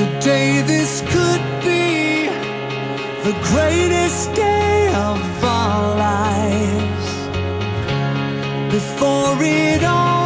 Today this could be the greatest day of our lives. Before it all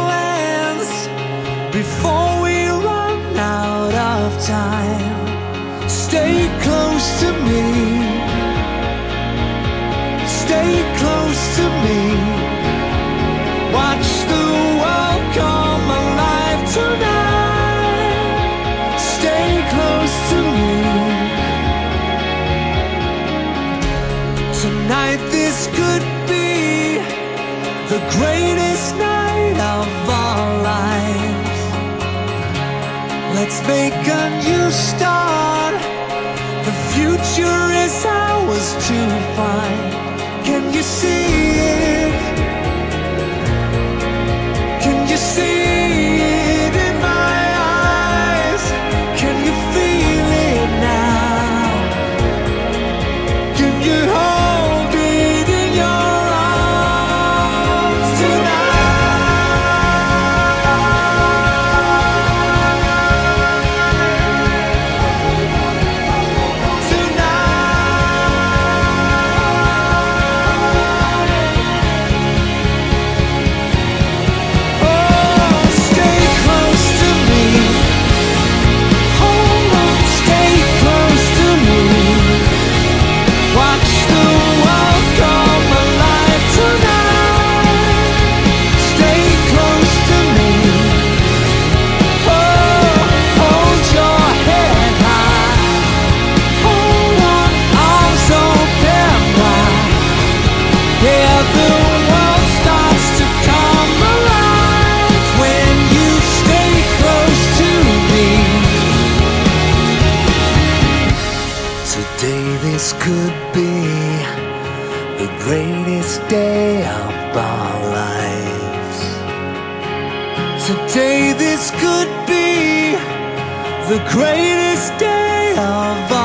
Tonight, this could be the greatest night of our lives. Let's make a new start. The future is ours to find. Can you see it? Today, this could be the greatest day of our lives. Today, this could be the greatest day of our.